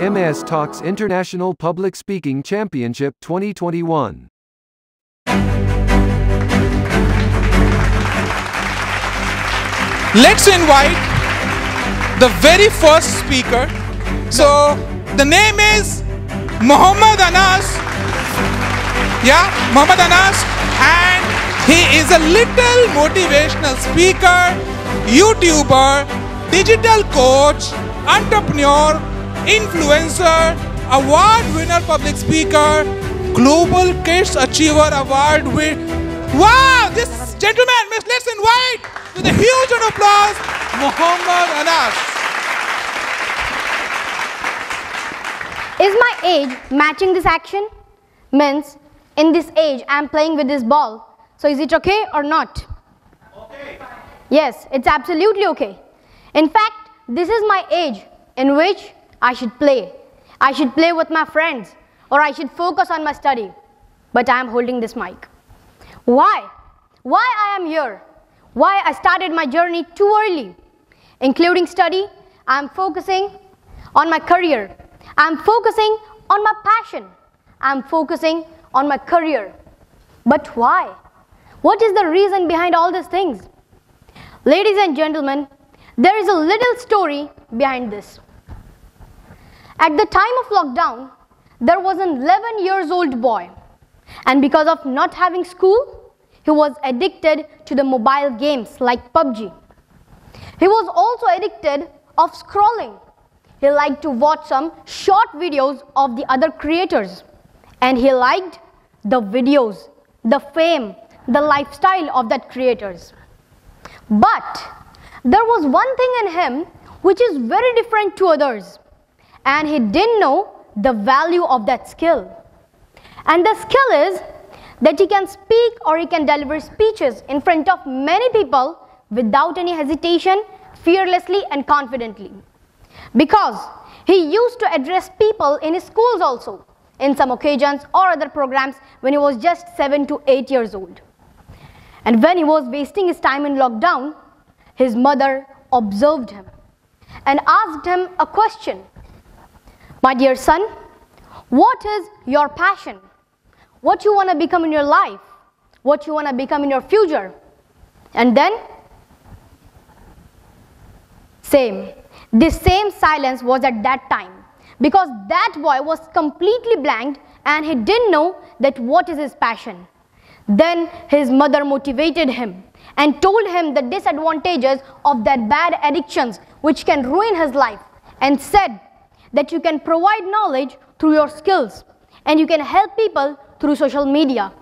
MS Talks International Public Speaking Championship 2021. Let's invite the very first speaker. So, the name is Mohammad Anas. Yeah, Mohammad Anas. And he is a little motivational speaker, YouTuber, digital coach, entrepreneur, influencer, award winner public speaker, Global Kids Achiever Award winner. Wow, this gentleman, let's invite with a huge round of applause, Mohammad Anas. Is my age matching this action? Means, in this age, I'm playing with this ball. So is it okay or not? Okay. Yes, it's absolutely okay. In fact, this is my age in which I should play. I should play with my friends or I should focus on my study. But I am holding this mic. Why? Why I am here? Why I started my journey too early? Including study, I am focusing on my career. I am focusing on my passion. I am focusing on my career. But why? What is the reason behind all these things? Ladies and gentlemen, there is a little story behind this. At the time of lockdown, there was an 11 years old boy and because of not having school, he was addicted to the mobile games like PUBG. He was also addicted of scrolling. He liked to watch some short videos of the other creators and he liked the videos, the fame, the lifestyle of that creators. But there was one thing in him which is very different to others and he didn't know the value of that skill. And the skill is that he can speak or he can deliver speeches in front of many people without any hesitation, fearlessly and confidently. Because he used to address people in his schools also, in some occasions or other programs when he was just 7 to 8 years old. And when he was wasting his time in lockdown, his mother observed him and asked him a question. My dear son, what is your passion? what you want to become in your life, what you want to become in your future. And then, same. This same silence was at that time because that boy was completely blank and he didn't know that what is his passion. Then his mother motivated him and told him the disadvantages of that bad addictions which can ruin his life and said that you can provide knowledge through your skills and you can help people through social media.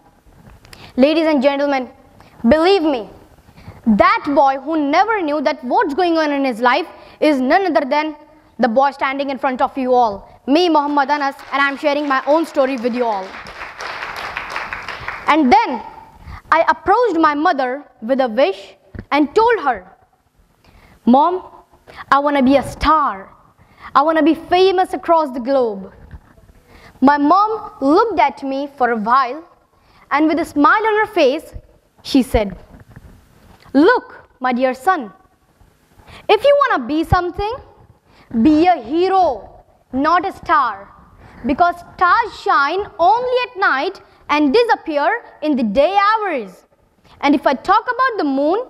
Ladies and gentlemen, believe me, that boy who never knew that what's going on in his life is none other than the boy standing in front of you all, me, Mohammad Anas, and I'm sharing my own story with you all. And then I approached my mother with a wish and told her, Mom, I want to be a star. I want to be famous across the globe. My mom looked at me for a while and with a smile on her face, she said, Look, my dear son, if you want to be something, be a hero, not a star. Because stars shine only at night and disappear in the day hours. And if I talk about the moon,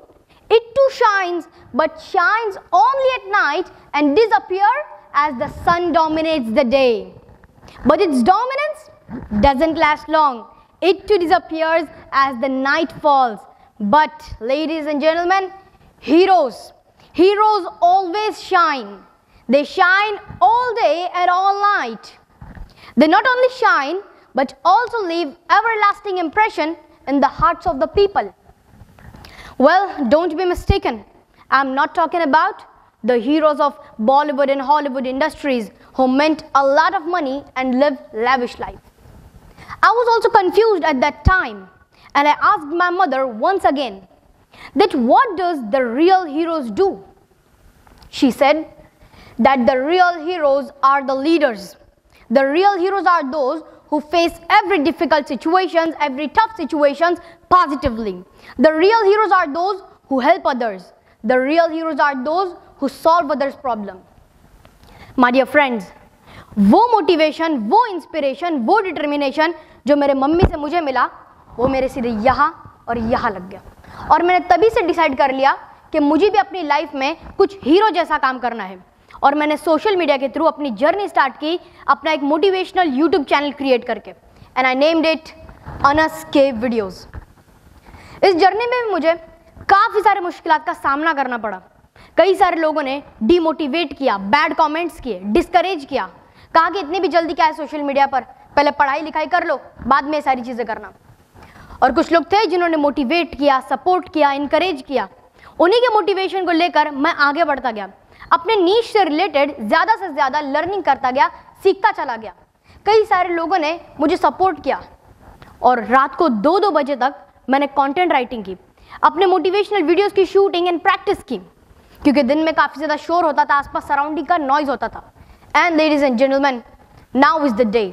it too shines, but shines only at night and disappear as the sun dominates the day. But its dominance doesn't last long. It too disappears as the night falls. But, ladies and gentlemen, heroes, heroes always shine. They shine all day and all night. They not only shine, but also leave everlasting impression in the hearts of the people. Well, don't be mistaken. I'm not talking about the heroes of Bollywood and Hollywood industries who meant a lot of money and lived lavish life. I was also confused at that time and I asked my mother once again that what does the real heroes do? She said that the real heroes are the leaders. The real heroes are those who face every difficult situations, every tough situations positively. The real heroes are those who help others. The real heroes are those who solve others' problem. My dear friends, वो motivation वो inspiration वो determination जो मेरे mummy से मुझे मिला वो मेरे सीधे यहाँ और यहाँ लग गया। और मैंने तभी से डिसाइड कर लिया कि मुझे भी अपनी लाइफ में कुछ हीरो जैसा काम करना है। और मैंने सोशल मीडिया के थ्रू अपनी जर्नी स्टार्ट की अपना एक मोटिवेशनल यूट्यूब चैनल क्रिएट करके। And I named it Anas के वीडियोज़ इस जर्नी में भी मुझे काफ़ी सारे मुश्किल का सामना करना पड़ा। कई सारे लोगों ने डीमोटिवेट किया बैड कमेंट्स किए डिस्करेज किया। कहा कि इतनी भी जल्दी क्या है सोशल मीडिया पर? पहले पढ़ाई लिखाई कर लो, बाद में सारी चीज़ें करना। और कुछ लोग थे जिन्होंने मोटिवेट किया सपोर्ट किया इनकरेज किया। उन्हीं के मोटिवेशन को लेकर मैं आगे बढ़ता गया। अपने नीच से रिलेटेड ज़्यादा से ज़्यादा लर्निंग करता गया, सीखता चला गया। कई सारे लोगों ने मुझे सपोर्ट किया। और रात को दो दो बजे तक मैंने कंटेंट राइटिंग की। अपने मोटिवेशनल वीडियोस की शूटिंग एंड प्रैक्टिस की। क्योंकि दिन में काफ़ी ज़्यादा शोर होता था, आसपास सराउंडिंग का नॉइज़ होता था। And ladies and gentleman now is the day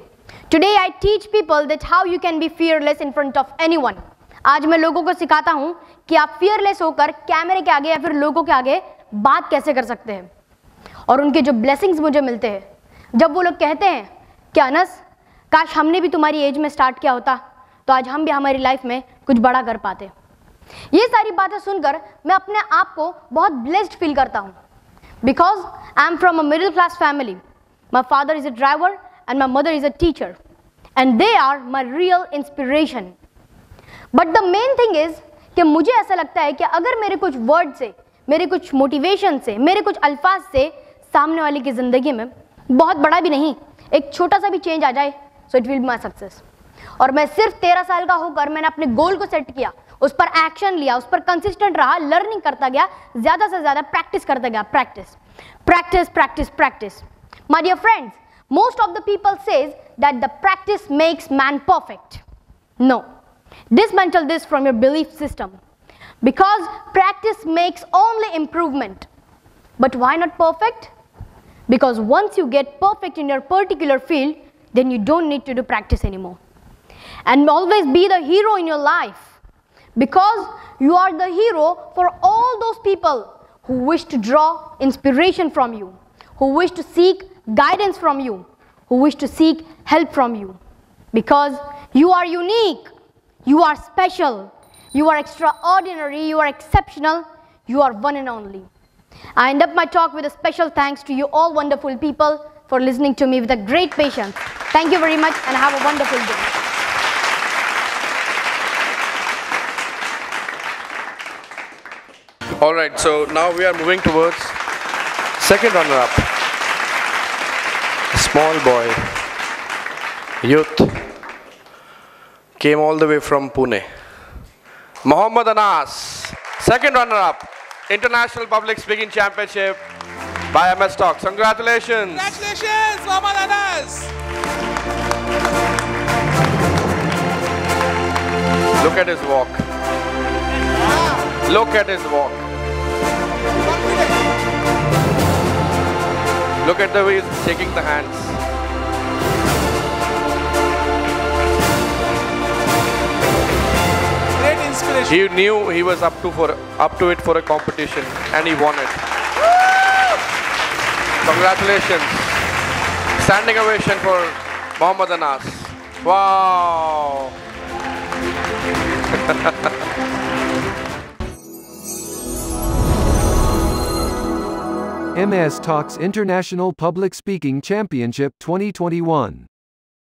today I teach people that how you can be fearless in front of any आज मैं लोगों को सिखाता हूँ कि आप फियरलेस होकर कैमरे के आगे या फिर लोगों के आगे बात कैसे कर सकते हैं। और उनके जो ब्लेसिंग्स मुझे मिलते हैं। जब वो लोग कहते हैं कि, अनस, काश हमने भी तुम्हारी एज में स्टार्ट किया होता तो आज हम भी हमारी लाइफ में कुछ बड़ा कर पाते। ये सारी बातें सुनकर मैं अपने आप को बहुत ब्लेस्ड फील करता हूँ। Because I am from a middle class family my father is a driver and my mother is a teacher and they are my real inspiration but the main thing is कि मुझे ऐसा लगता है कि अगर मेरे कुछ वर्ड से, मेरे कुछ मोटिवेशन से, मेरे कुछ अल्फाज से सामने वाले की ज़िंदगी में बहुत बड़ा भी नहीं, एक छोटा सा भी चेंज आ जाए so it will my success और मैं सिर्फ़ तेरह साल का होकर मैंने अपने गोल को सेट किया। उस पर एक्शन लिया उस पर कंसिस्टेंट रहा लर्निंग करता गया ज्यादा से ज्यादा प्रैक्टिस करता गया practice practice practice practice my dear friends most of the people says that the practice makes man perfect no dismantle this from your belief system because practice makes only improvement but why not perfect because once you get perfect in your particular field then you don't need to do practice anymore and always be the hero in your life because you are the hero for all those people who wish to draw inspiration from you, who wish to seek guidance from you, who wish to seek help from you. Because you are unique, you are special, you are extraordinary, you are exceptional, you are one and only. I end up my talk with a special thanks to you all wonderful people for listening to me with a great patience. Thank you very much and have a wonderful day. All right, so now we are moving towards second runner-up. Small boy, youth, came all the way from Pune. Mohammad Anas, second runner-up, International Public Speaking Championship by MS Talks. Congratulations. Congratulations, Mohammad Anas. Look at his walk. Ah. Look at his walk. Look at the way he's shaking the hands. Great inspiration. He knew he was up to for up to it for a competition and he won it. Congratulations. Standing ovation for Mohammad Anas. Wow. MS Talks International Public Speaking Championship 2021.